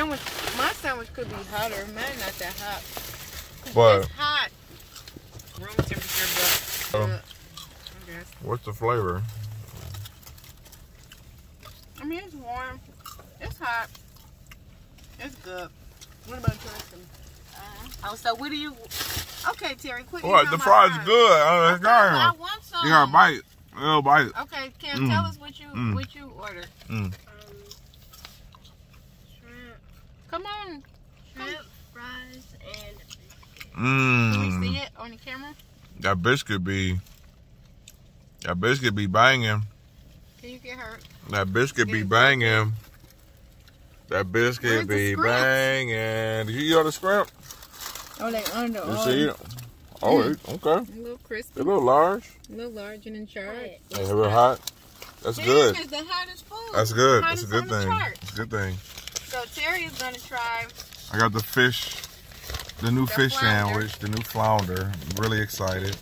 Sandwich, my sandwich could be hotter. Mine not that hot. But It's hot. Room temperature, but. Um, uh, I guess. what's the flavor? I mean, it's warm. It's hot. It's good. What about Tristan? Oh, so what do you? Okay, Terry, quit. What? The fries fries. good. I, Okay, I I, want some. you gotta bite. You gotta bite. Okay, Cam, Mm. tell us what you Mm. what you ordered. Mm. Um, shrimp, Come on, shrimp, fries, and can we see Mmm. it on the camera? That biscuit be. That biscuit be banging. Can you get hurt? That biscuit be Yeah. banging. That biscuit Where's be banging. Did you eat all the scrimp? Oh, they under. You see it? Oh, Mm. it- okay. A little crispy, a little large. a little large and in charge. Wait. Hey, they real hot. That's Damn, good. It's the hottest food. That's good. That's a good thing. It's a good thing. So Terry is gonna try. I got the fish, the new The fish flounder. sandwich, the new flounder. I'm really excited.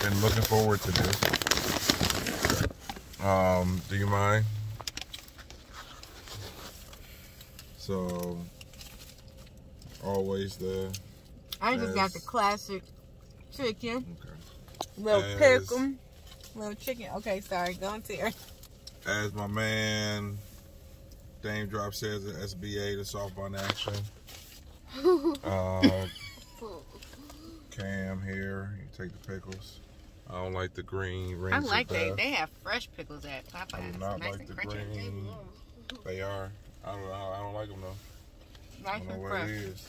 Been looking forward to this. Um, do you mind? So, always the I just got the classic chicken, okay. little As- pickle, little chicken. Okay, sorry, go on Terry. As my man Dame Drop says at SBA, the softball in action. Uh, Cam here, you take the pickles. I don't like the green rings. I like they they have fresh pickles at I do not nice like the crunchy. green. They are. I don't know. I don't like them though. I Nice don't know and what fresh. it is,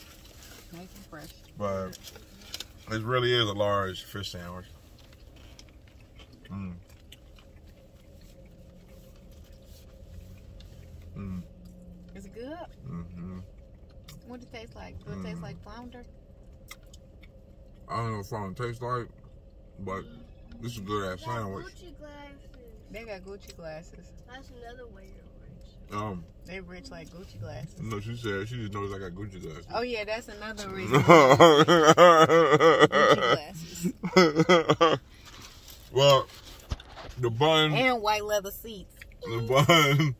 Nice and fresh. but it really is a large fish sandwich. Mm. Mm. Is it good? Mm-hmm. What does it taste like? Do it taste Mm. like flounder? I don't know what flounder tastes like, but this is a good ass Got sandwich. Gucci glasses. They got Gucci glasses. That's another way to rich. Um, They rich like Gucci glasses. no, she said she just noticed I got Gucci glasses. Oh yeah, that's another reason. Gucci glasses. well, the bun, And white leather seats. the bun,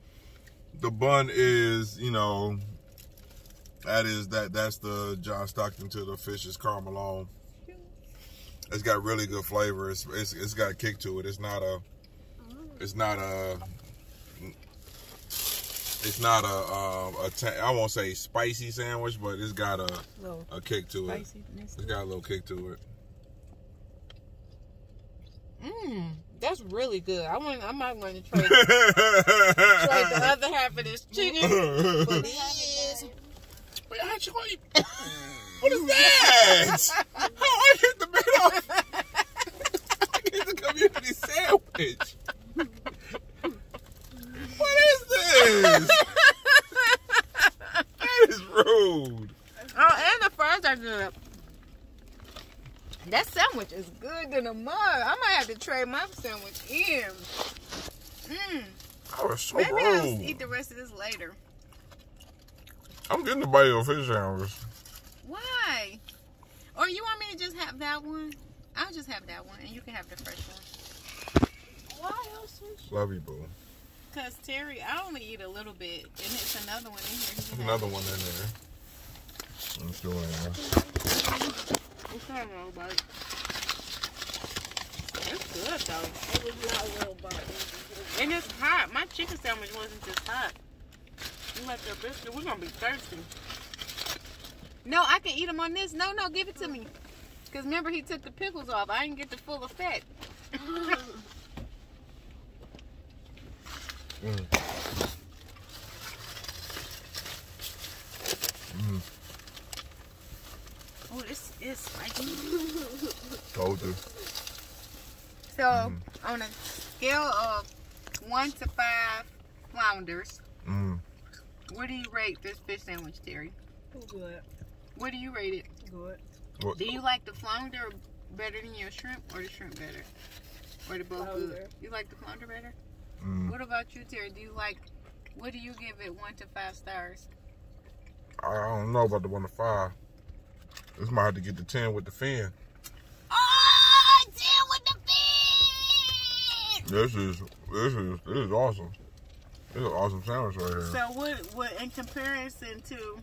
the bun is, you know, that is that that's the John Stockton to the fish's Karl Malone. It's got really good flavor. It's, it's it's got a kick to it. It's not a, it's not a, it's not a, um, a ta- I won't say spicy sandwich, but it's got a, Little a kick to it. It's got a little kick to it. Mmm, that's really good. I want. I might want to try, try the other half of this chicken. But it is. Wait, actually, what is that? How I get the bit off? I get the community sandwich. What is this? That is rude. Oh, and the fries are good. That sandwich is good than a mug. I might have to trade my sandwich in. Mmm. That was so Maybe I'll rude. eat the rest of this later. I'm getting the bite of a fish sandwich. Why? Or you want me to just have that one? I'll just have that one, and you can have the fresh one. Why else is Love you, boo. Cause Terry, I only eat a little bit, and it's another one in here. You There's can another one in there. Let's go in there. It's not a little bite. It's good though, it was not a little bite. and it's hot. My chicken sandwich wasn't just hot. You like the biscuit? We're gonna be thirsty. No, I can eat them on this. No, no, give it to me. Cause remember he took the pickles off. I didn't get the full effect. Mm. Mm. Oh, this is spicy. Told you. So, Mm. on a scale of one to five flounders, Mm. what do you rate this fish sandwich, Terry? Good. What do you rate it? Good. What? Do you like the flounder better than your shrimp, or the shrimp better, or the both good? You like the flounder better? Mm. What about you, Terry? Do you like? What do you give it? One to five stars. I don't know about the one to five. This might have to get the ten with the fin. Oh, ten with the fin. This is this is this is awesome. It's an awesome sandwich right here. So what? What in comparison to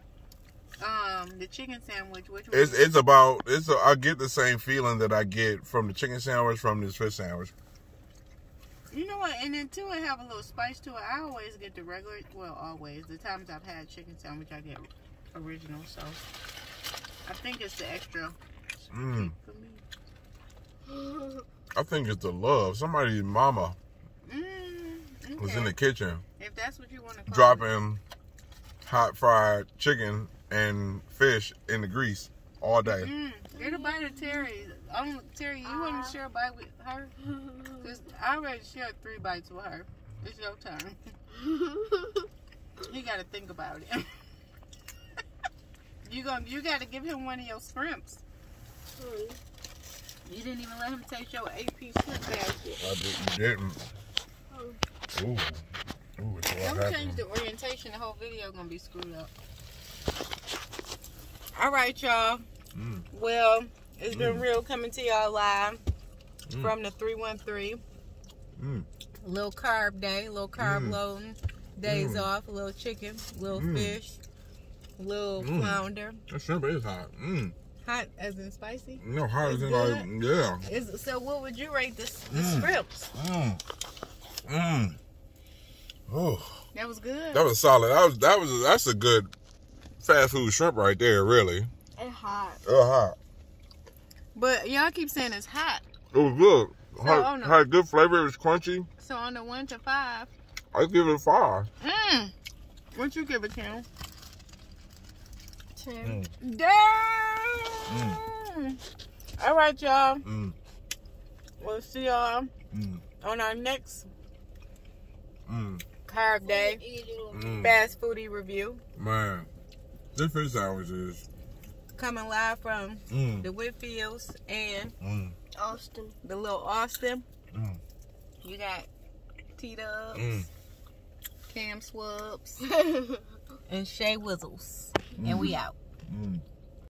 um the chicken sandwich? Which one? It's it's about it's a, I get the same feeling that I get from the chicken sandwich from this fish sandwich. You know what? And then too, it have a little spice to it. I always get the regular. Well, always the times I've had chicken sandwich, I get original. So I think it's the extra Mm. I think it's the love. Somebody's mama Mm, was in the kitchen If that's what you want to call it. dropping hot fried chicken and fish in the grease all day. Mm, get a bite of Terry. Um, Terry, you want to share a bite with her? 'Cause I already shared three bites with her. It's your turn. You got to think about it. you going you got to give him one of your shrimps. You didn't even let him taste your AP shrimp basket. I did, you didn't. Ooh. Ooh, it's Don't change the orientation. The whole video gonna be screwed up. All right, y'all. Mm. Well, it's been Mm. real coming to y'all live Mm. from the 313. Mm. Little carb day, little carb Mm. loading, days Mm. off, a little chicken, little Mm. fish, little Mm. flounder. That shrimp is hot. Mm. Hot as in spicy. No, hot as It's in like, yeah. Is so what would you rate this the Mm. shrimps? Mm. Mm. Oh, That was good. that was solid. That was that was that's a good fast food shrimp right there. Really, It's hot. uh hot. but y'all keep saying it's hot. It was good. So, had, had good flavor. It was crunchy. So on the one to five, I give it a five. mm, what you give it, Kim? Ten. Damn. All right, y'all. Mm. We'll see y'all Mm. on our next Mm. carb day Mm. fast foodie review. Man, this fish sandwich is. Coming live from Mm. the Whitfields and Mm. Austin. the little Austin. Mm. You got T Dubs, Mm. Cam Swubs, and Shay Wizzles. And we out. Mm.